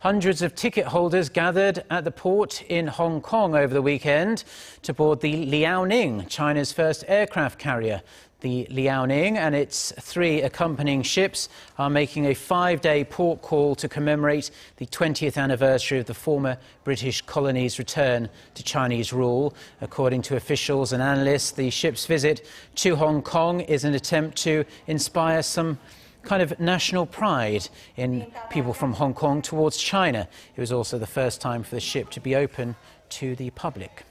Hundreds of ticket holders gathered at the port in Hong Kong over the weekend to board the Liaoning, China's first aircraft carrier. The Liaoning and its three accompanying ships are making a five-day port call to commemorate the 20th anniversary of the former British colony's return to Chinese rule. According to officials and analysts, the ship's visit to Hong Kong is an attempt to inspire some kind of national pride in people from Hong Kong towards China. It was also the first time for the ship to be open to the public.